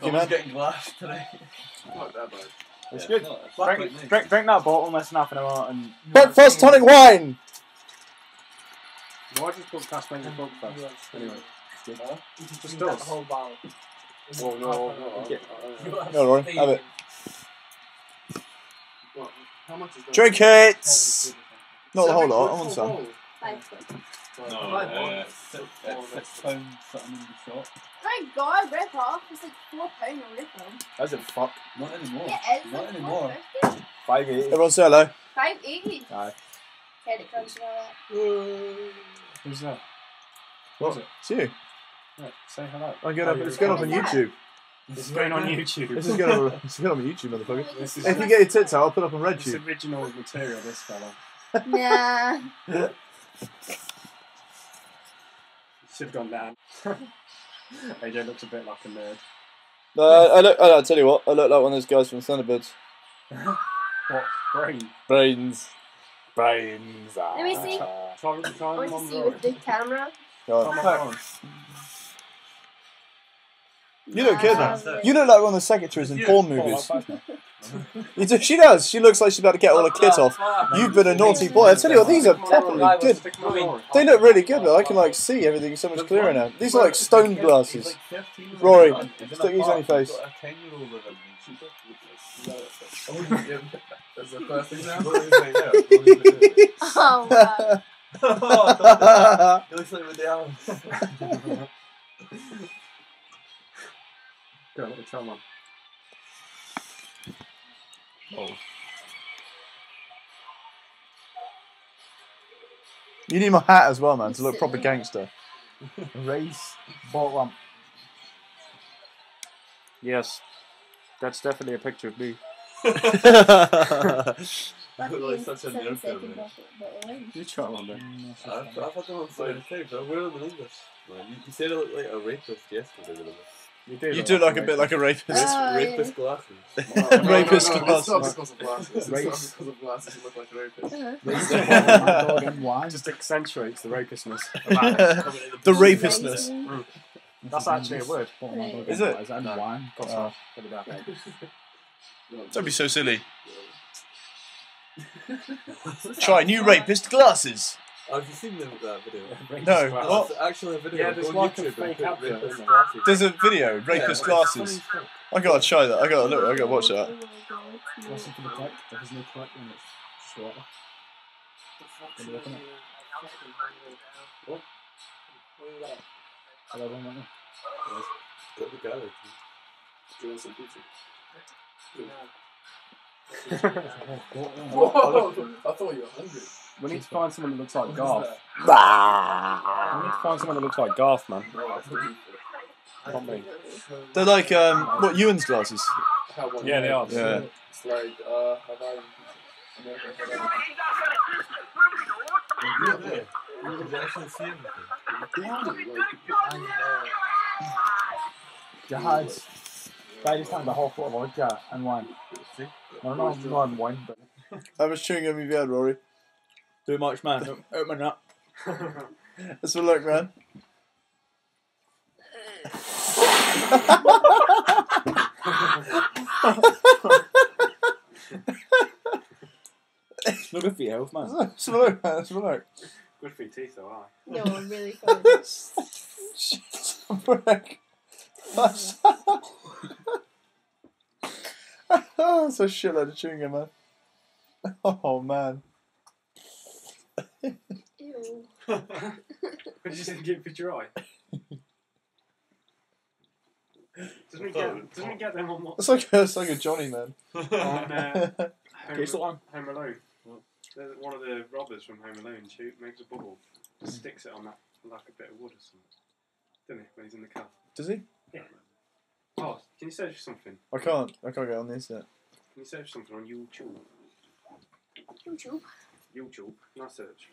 You I'm man. getting glass today. Not that bad. It's Yeah, good. no, it's black Drink, drink, drink that bottle unless nothing about and Buckfast tonic wine. why just put Tasmanian breakfast? Anyway, Huh? just us. Oh no, no. Yeah. uh, No, Rory, have it. What? How much is that? Drink it. Not the whole lot. I want some. No, Five uh, pounds. six, uh, six pounds something in the shop. My god, rip off. It's like four pound a rip off. As in fuck. Not anymore. Yeah, it is. Not like anymore. 4.50. Five eighty. Everyone say hello. Five eighty. Aye. Credit crunch and all that. Who's that? What? Who's it? It's you. Right, say hello. I'm going up. It's going up on YouTube. It's going on YouTube. This is going up. It's going on YouTube, motherfucker. This is, If you get your tits out, I'll put it up on it's RedTube. original material. This fella. Nah. Should have gone down. AJ looks a bit like a nerd. Uh, I look. I'll tell you what. I look like one of those guys from Thunderbirds. What brain? Brains. Brains. ah. Let me see. Try, try I want to see more. with the camera. God. You look good, man. Um, You look like one of the secretaries in You. porn movies. Five now. You do, she does. She looks like she's about to get all her kit off. You've been a naughty boy. I tell you what, these are definitely good. Stick them on Rory. They look really good. though. I can like see everything so much clearer now. These are like stone glasses. Rory, stick these on your face. That's the first example. Oh, wow. It looks like Woody Allen. Go, let me try one. Oh. You need my hat as well, man, to look proper gangster. Race bought one. Yes, that's definitely a picture of me. I That Like such a seven nerd second film, bottle- bottle wine. You mm, try one then. I, I thought they were saying the same, but we're in English. Man, you, you said it looked like a rapist yesterday. Remember? You do. You do look a bit like a rapist. Oh, rapist glasses. Oh, rapist no, no, no, It's not glasses. because of glasses. It's not because of glasses. You look like a rapist. Just accentuates the rapistness. the rapistness. Mm. That's actually a word. Is it? And wine. Got Oh. some. Uh, don't be so silly. Try new rapist glasses. Have you seen the, that video? No, Well, what? It's actually a video. Yeah, there's on like a YouTube fake put advert, rapist isn't glasses. There's a video, rapist Yeah, glasses. funny as fuck. I gotta try that. I gotta look. I gotta watch that. Listen for the click. There is no click and it's short. Hello, one minute. Got the gallery. Do you want some pizza? Whoa. Whoa! I thought you were hungry. We need to find someone that looks like Garth. We need to find someone that looks like Garth, man. that? Not me. They're like um, what Ewan's glasses. Yeah, they are. Yeah. It's like, uh, have I... American Have Yeah, yeah. You can actually see everything. I... Behind it, like, you put on Guys, guys, just had the whole foot of vodka and wine. I don't know if you want wine, but. How much chewing gum have you had, Rory? Too much, man. Open up. Let's have a look, man. it's Not good for your health, man. Let's have a look, man. Let's have a look. Good for your teeth, though, aye. No, I'm really cold. Frick. That's That's a shitload of chewing gum, man. Oh, man. Ew. What did you say? Give it your eye. Doesn't he get? Doesn't he get them on what? It's like, it's like a Johnny, man. On uh, Home, Case. Home Alone. There's One of the robbers from Home Alone shoot makes a bubble, just sticks it on that like a bit of wood or something. Doesn't he? When he's in the car. Does he? Yeah. Oh, can you search something? I can't. I can't get on the internet. Can you search something on YouTube? YouTube. YouTube. I search